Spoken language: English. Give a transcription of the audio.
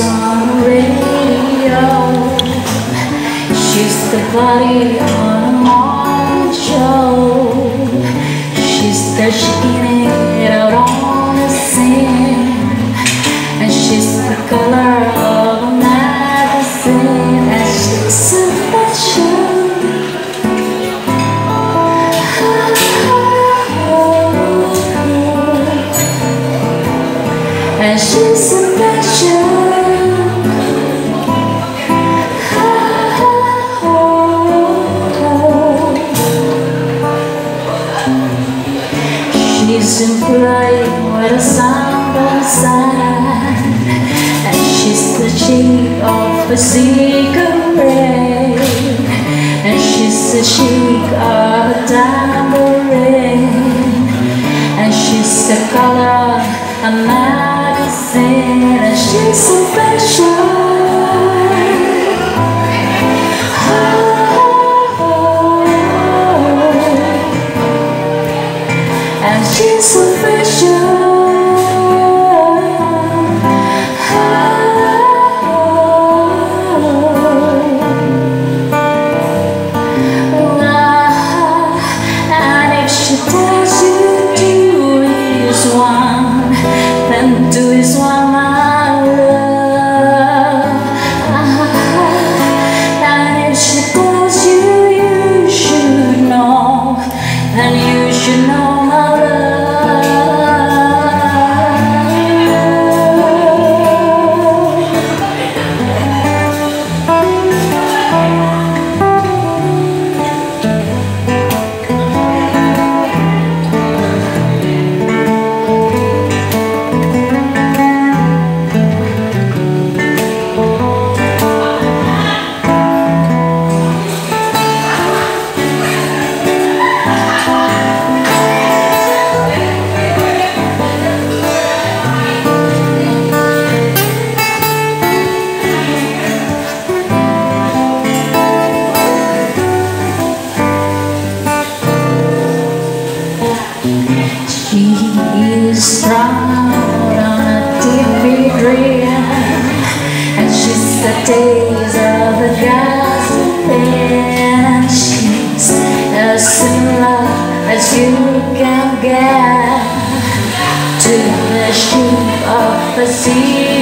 On the radio. She's the body on a mall show. Employed with a on side And she's the chic of a cigarette And she's the chic of a tambourine. And she's the color of a magazine And she's so special then on a And she's the days of the gasoline She's as similar as you. can get To the shape of the sea